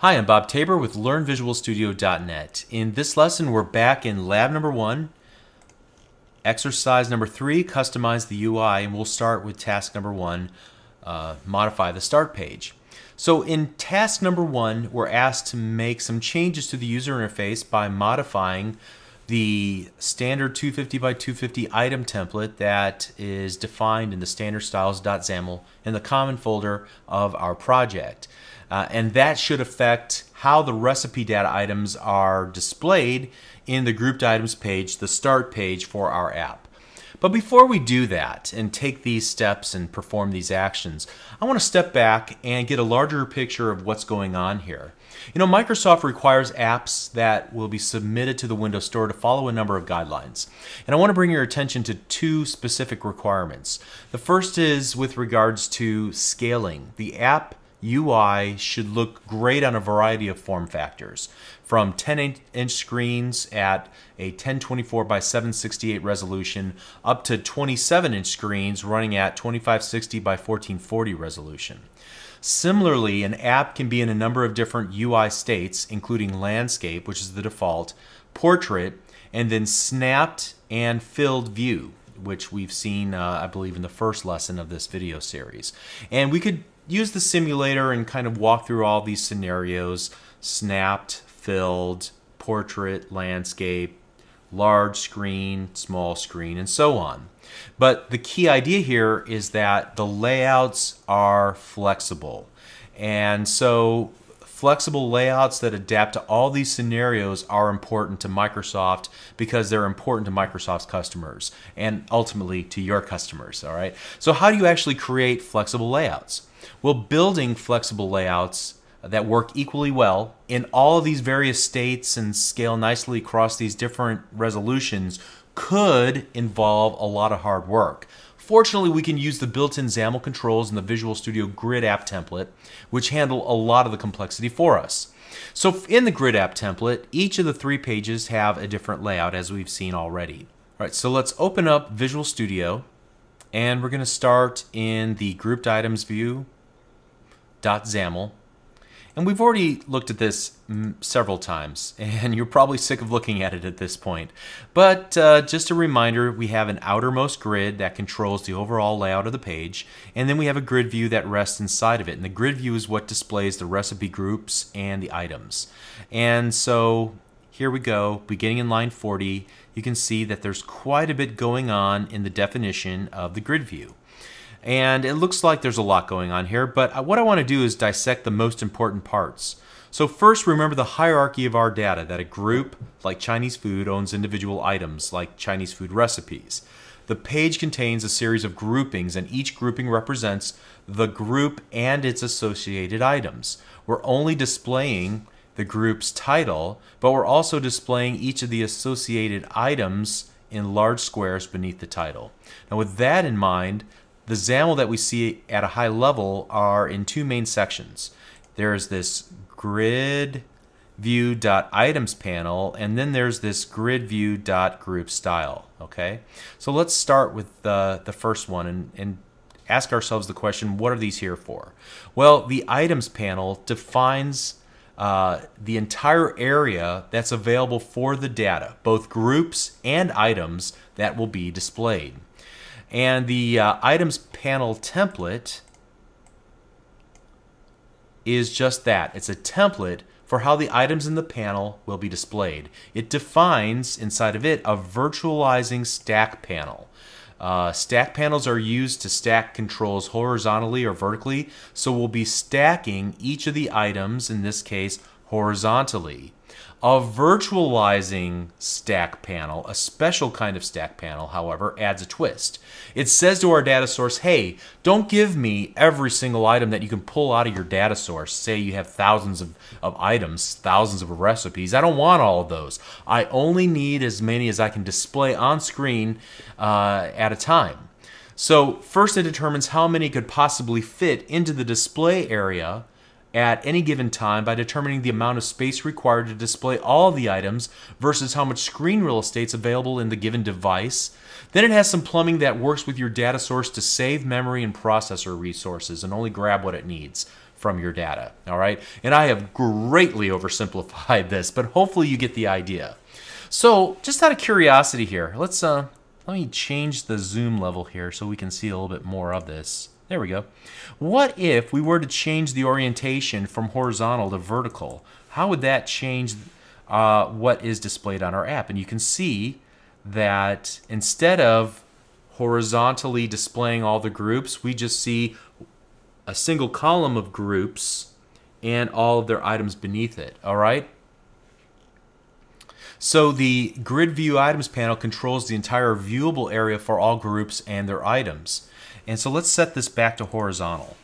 Hi, I'm Bob Tabor with LearnVisualStudio.net. In this lesson, we're back in lab number one, exercise number three, customize the UI, and we'll start with task number one, uh, modify the start page. So in task number one, we're asked to make some changes to the user interface by modifying the standard 250 by 250 item template that is defined in the standard styles.xaml in the common folder of our project. Uh, and that should affect how the recipe data items are displayed in the grouped items page, the start page for our app. But before we do that and take these steps and perform these actions, I want to step back and get a larger picture of what's going on here. You know, Microsoft requires apps that will be submitted to the Windows Store to follow a number of guidelines. And I want to bring your attention to two specific requirements. The first is with regards to scaling. The app UI should look great on a variety of form factors, from 10 inch screens at a 1024 by 768 resolution up to 27 inch screens running at 2560 by 1440 resolution. Similarly, an app can be in a number of different UI states, including landscape, which is the default, portrait, and then snapped and filled view, which we've seen, uh, I believe, in the first lesson of this video series. And we could use the simulator and kind of walk through all these scenarios snapped, filled, portrait, landscape, large screen, small screen, and so on. But the key idea here is that the layouts are flexible. And so flexible layouts that adapt to all these scenarios are important to Microsoft because they're important to Microsoft's customers and ultimately to your customers, all right? So how do you actually create flexible layouts? Well, building flexible layouts that work equally well in all of these various states and scale nicely across these different resolutions could involve a lot of hard work. Fortunately, we can use the built-in XAML controls in the Visual Studio Grid app template, which handle a lot of the complexity for us. So in the Grid app template, each of the three pages have a different layout as we've seen already. All right, so let's open up Visual Studio and we're going to start in the grouped items view .xaml. And we've already looked at this several times, and you're probably sick of looking at it at this point. But uh, just a reminder, we have an outermost grid that controls the overall layout of the page, and then we have a grid view that rests inside of it. And the grid view is what displays the recipe groups and the items. And so here we go, beginning in line 40, you can see that there's quite a bit going on in the definition of the grid view. And it looks like there's a lot going on here, but what I want to do is dissect the most important parts. So first, remember the hierarchy of our data, that a group, like Chinese food, owns individual items, like Chinese food recipes. The page contains a series of groupings, and each grouping represents the group and its associated items. We're only displaying the group's title, but we're also displaying each of the associated items in large squares beneath the title. Now with that in mind, the XAML that we see at a high level are in two main sections. There's this grid view.items panel, and then there's this grid view.group style. Okay, so let's start with the, the first one and, and ask ourselves the question what are these here for? Well, the items panel defines uh, the entire area that's available for the data, both groups and items that will be displayed. And the uh, items panel template is just that. It's a template for how the items in the panel will be displayed. It defines inside of it a virtualizing stack panel. Uh, stack panels are used to stack controls horizontally or vertically, so we'll be stacking each of the items, in this case horizontally. A virtualizing stack panel, a special kind of stack panel, however, adds a twist. It says to our data source, hey, don't give me every single item that you can pull out of your data source. Say you have thousands of, of items, thousands of recipes. I don't want all of those. I only need as many as I can display on screen uh, at a time. So first it determines how many could possibly fit into the display area at any given time by determining the amount of space required to display all the items versus how much screen real estate is available in the given device. Then it has some plumbing that works with your data source to save memory and processor resources and only grab what it needs. from your data. All right. And I have greatly oversimplified this, but hopefully you get the idea. So just out of curiosity here, let's uh, let me change the zoom level here so we can see a little bit more of this. There we go. What if we were to change the orientation from horizontal to vertical? How would that change uh, what is displayed on our app? And you can see that instead of horizontally displaying all the groups, we just see a single column of groups and all of their items beneath it, all right? So the grid view items panel controls the entire viewable area for all groups and their items. And so let's set this back to horizontal.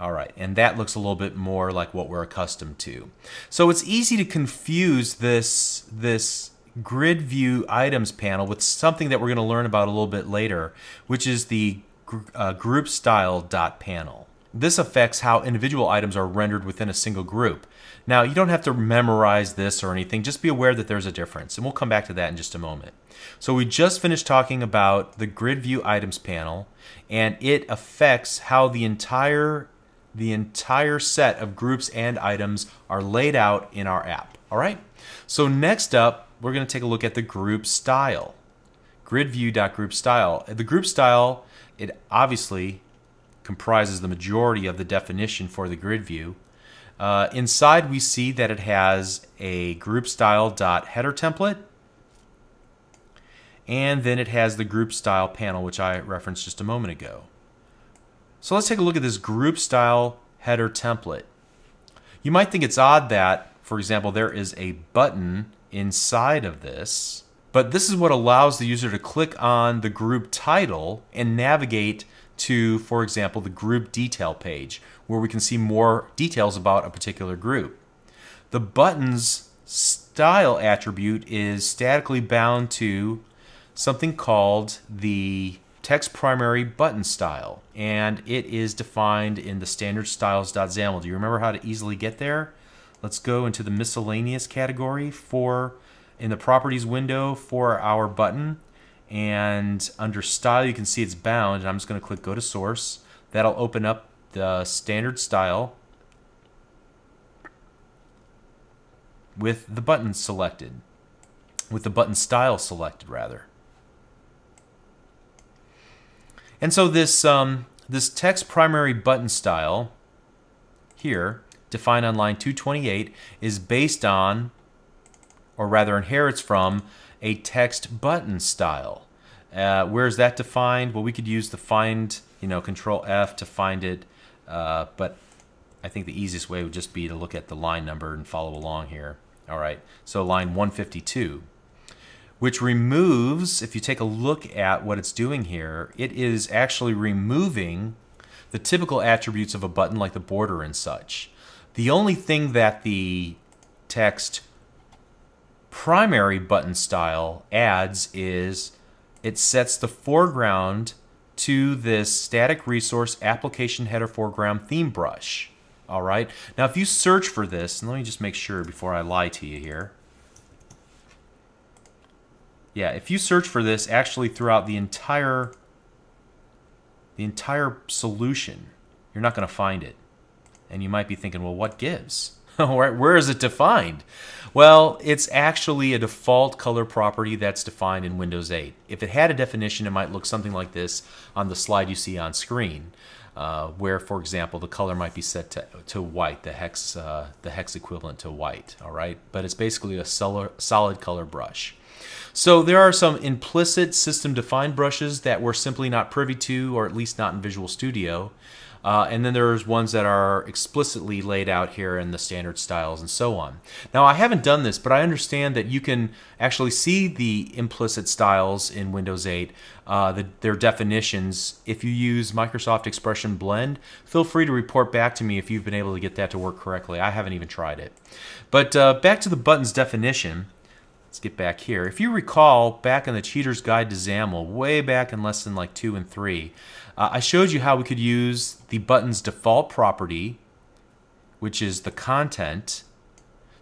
All right, and that looks a little bit more like what we're accustomed to. So it's easy to confuse this, this grid view items panel with something that we're going to learn about a little bit later, which is the uh, group style dot panel. This affects how individual items are rendered within a single group. Now, you don't have to memorize this or anything, just be aware that there's a difference, and we'll come back to that in just a moment. So we just finished talking about the grid view items panel, and it affects how the entire the entire set of groups and items are laid out in our app. All right? So next up, we're going to take a look at the group style. Grid style. The group style, it obviously comprises the majority of the definition for the grid view. Uh, inside, we see that it has a group style dot header template, and then it has the group style panel, which I referenced just a moment ago. So let's take a look at this group style header template. You might think it's odd that, for example, there is a button inside of this, but this is what allows the user to click on the group title and navigate to, for example, the group detail page, where we can see more details about a particular group. The button's style attribute is statically bound to something called the text primary button style, and it is defined in the standard styles.xaml. Do you remember how to easily get there? Let's go into the miscellaneous category for in the properties window for our button and under style you can see it's bound and I'm just going to click go to source. That'll open up the standard style with the button selected with the button style selected rather. And so this um, this text primary button style here defined on line 228 is based on or rather inherits from a text button style. Uh, where is that defined? Well, we could use the find, you know, control F to find it, uh, but I think the easiest way would just be to look at the line number and follow along here. All right, so line 152, which removes, if you take a look at what it's doing here, it is actually removing the typical attributes of a button like the border and such. The only thing that the text primary button style adds is it sets the foreground to this static resource application header foreground theme brush. All right. Now, if you search for this, and let me just make sure before I lie to you here. Yeah, if you search for this actually throughout the entire the entire solution, you're not going to find it. And you might be thinking, well, what gives? Where is it defined? Well, it's actually a default color property that's defined in Windows 8. If it had a definition, it might look something like this on the slide you see on screen, uh, where, for example, the color might be set to, to white, the hex, uh, the hex equivalent to white, all right? But it's basically a solid color brush. So there are some implicit system-defined brushes that we're simply not privy to, or at least not in Visual Studio. Uh, and then there's ones that are explicitly laid out here in the standard styles and so on. Now I haven't done this, but I understand that you can actually see the implicit styles in Windows 8, uh, the, their definitions. If you use Microsoft Expression Blend, feel free to report back to me if you've been able to get that to work correctly. I haven't even tried it. But uh, back to the button's definition. Let's get back here. If you recall, back in the Cheater's Guide to XAML, way back in lesson like 2 and 3, uh, I showed you how we could use the button's default property, which is the content,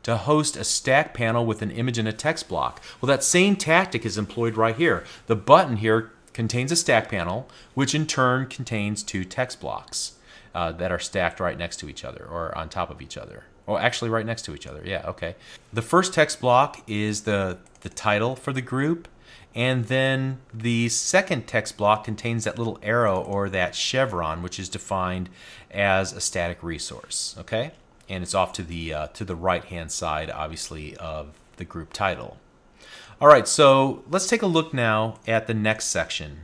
to host a stack panel with an image and a text block. Well, that same tactic is employed right here. The button here contains a stack panel, which in turn contains two text blocks. uh, that are stacked right next to each other or on top of each other. Oh, actually, right next to each other. Yeah, okay. The first text block is the, the title for the group. And then the second text block contains that little arrow or that chevron, which is defined as a static resource. Okay, and it's off to the uh, to the right hand side, obviously, of the group title. All right, so let's take a look now at the next section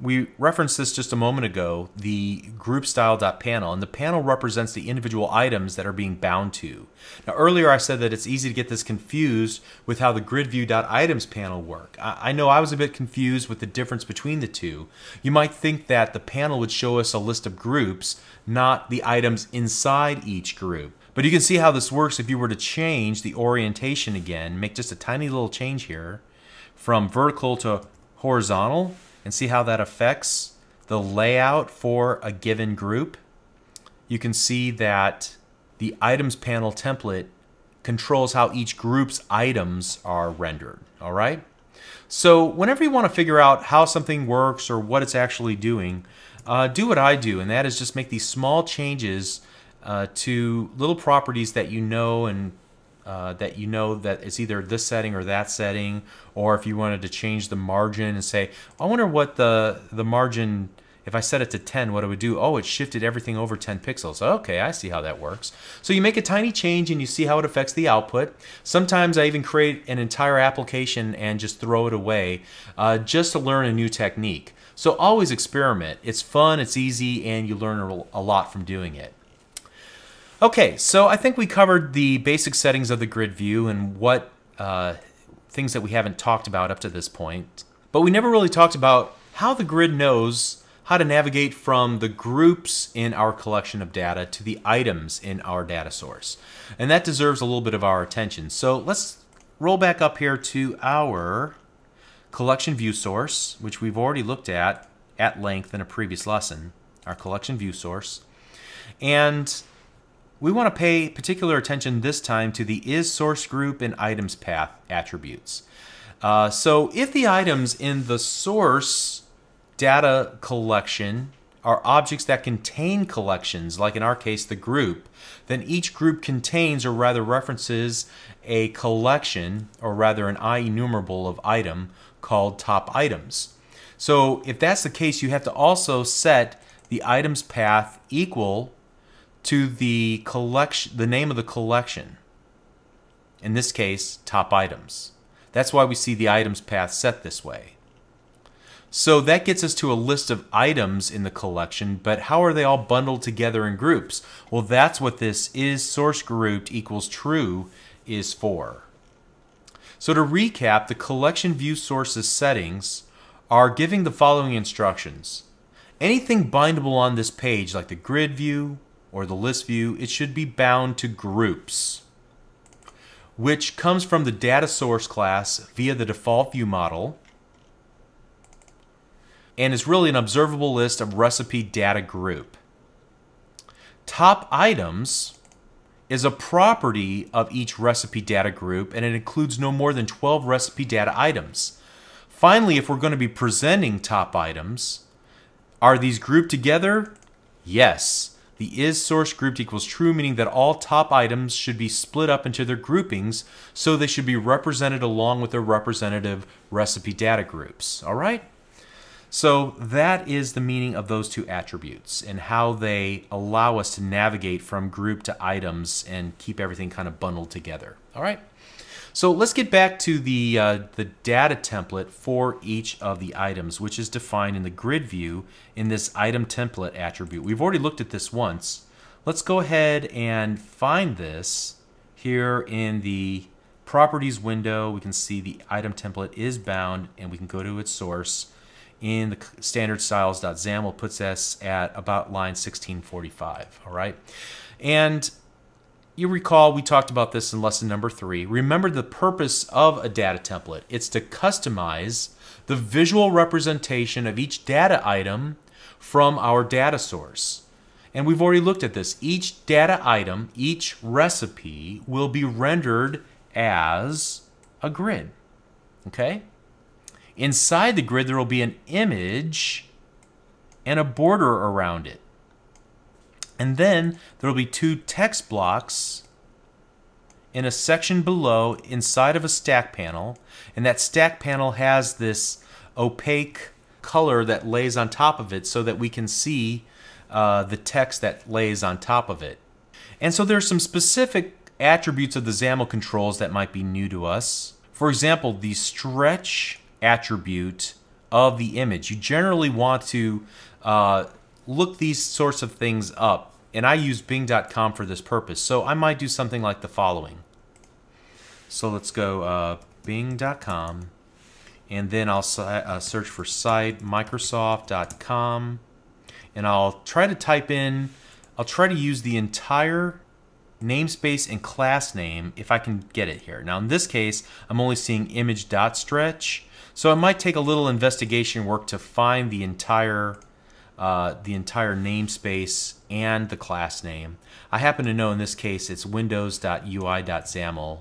we referenced this just a moment ago, the group style.panel, and the panel represents the individual items that are being bound to. Now earlier I said that it's easy to get this confused with how the gridview.items panel work. I, I know I was a bit confused with the difference between the two. You might think that the panel would show us a list of groups, not the items inside each group. But you can see how this works if you were to change the orientation again, make just a tiny little change here from vertical to horizontal and see how that affects the layout for a given group, you can see that the items panel template controls how each group's items are rendered, all right? So whenever you want to figure out how something works or what it's actually doing, uh, do what I do, and that is just make these small changes uh, to little properties that you know and uh, that you know that it's either this setting or that setting, or if you wanted to change the margin and say, I wonder what the the margin if I set it to 10, what it would do, oh, it shifted everything over 10 pixels. Okay, I see how that works. So you make a tiny change and you see how it affects the output. Sometimes I even create an entire application and just throw it away uh, just to learn a new technique. So always experiment. It's fun, it's easy, and you learn a lot from doing it. Okay, so I think we covered the basic settings of the grid view and what uh, things that we haven't talked about up to this point. But we never really talked about how the grid knows how to navigate from the groups in our collection of data to the items in our data source. And that deserves a little bit of our attention. So let's roll back up here to our collection view source, which we've already looked at at length in a previous lesson, our collection view source. And we want to pay particular attention this time to the is source group and items path attributes. Uh, so if the items in the source data collection are objects that contain collections, like in our case the group, then each group contains or rather references a collection or rather an IEnumerable of item called top items. So if that's the case, you have to also set the items path equal to the collection, the name of the collection. In this case, top items. That's why we see the items path set this way. So that gets us to a list of items in the collection, but how are they all bundled together in groups? Well, that's what this is source grouped equals true is for. So to recap, the collection view sources settings are giving the following instructions. Anything bindable on this page, like the grid view, or the list view, it should be bound to groups, which comes from the data source class via the default view model and is really an observable list of recipe data group. Top items is a property of each recipe data group and it includes no more than 12 recipe data items. Finally, if we're going to be presenting top items, are these grouped together? Yes the is source grouped equals true, meaning that all top items should be split up into their groupings, so they should be represented along with their representative recipe data groups. All right? So that is the meaning of those two attributes and how they allow us to navigate from group to items and keep everything kind of bundled together. All right? So let's get back to the, uh, the data template for each of the items, which is defined in the grid view in this item template attribute. We've already looked at this once. Let's go ahead and find this here in the properties window. We can see the item template is bound and we can go to its source in the standard styles.xaml puts us at about line 1645, all right? And you recall we talked about this in lesson number three. Remember the purpose of a data template. It's to customize the visual representation of each data item from our data source. And we've already looked at this. Each data item, each recipe will be rendered as a grid. Okay? Inside the grid, there will be an image and a border around it. And then there will be two text blocks in a section below inside of a stack panel. And that stack panel has this opaque color that lays on top of it so that we can see uh, the text that lays on top of it. And so there's some specific attributes of the XAML controls that might be new to us. For example, the stretch attribute of the image. You generally want to uh, look these sorts of things up. And I use bing.com for this purpose. So I might do something like the following. So let's go uh, bing.com. And then I'll uh, search for site, microsoft.com. And I'll try to type in, I'll try to use the entire namespace and class name if I can get it here. Now in this case, I'm only seeing image.stretch. So it might take a little investigation work to find the entire uh, the entire namespace and the class name. I happen to know in this case it's windows.ui.xaml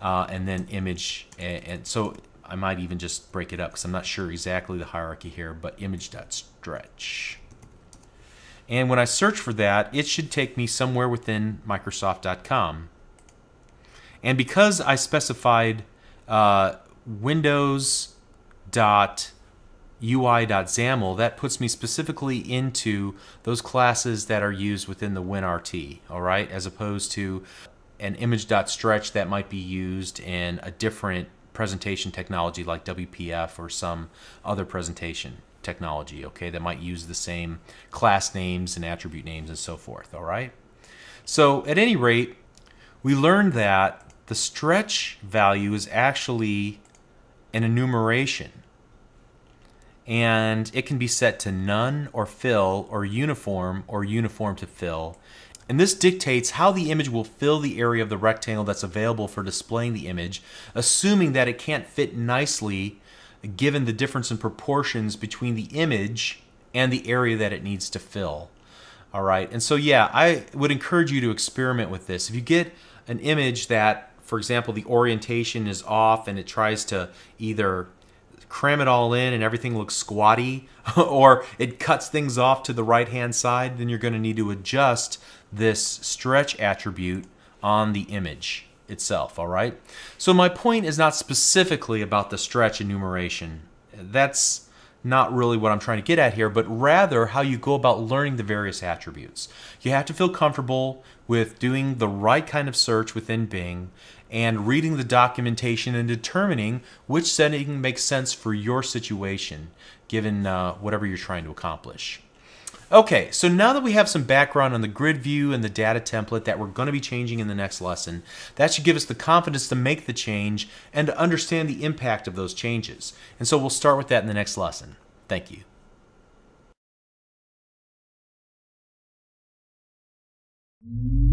uh, and then image. And, and, so I might even just break it up because I'm not sure exactly the hierarchy here, but image.stretch. And when I search for that, it should take me somewhere within Microsoft.com. And because I specified uh, Windows.ui.xaml, that puts me specifically into those classes that are used within the WinRT, all right, as opposed to an image.stretch that might be used in a different presentation technology like WPF or some other presentation technology, okay, that might use the same class names and attribute names and so forth, all right? So at any rate, we learned that the stretch value is actually an enumeration. And it can be set to none or fill or uniform or uniform to fill. And this dictates how the image will fill the area of the rectangle that's available for displaying the image, assuming that it can't fit nicely given the difference in proportions between the image and the area that it needs to fill. All right, and so yeah, I would encourage you to experiment with this. If you get an image that, for example, the orientation is off and it tries to either cram it all in and everything looks squatty, or it cuts things off to the right hand side, then you're going to need to adjust this stretch attribute on the image itself, all right? So my point is not specifically about the stretch enumeration. That's not really what I'm trying to get at here, but rather how you go about learning the various attributes. You have to feel comfortable with doing the right kind of search within Bing and reading the documentation and determining which setting makes sense for your situation, given uh, whatever you're trying to accomplish. Okay, so now that we have some background on the grid view and the data template that we're going to be changing in the next lesson, that should give us the confidence to make the change and to understand the impact of those changes. And so we'll start with that in the next lesson. Thank you. Mm-hmm.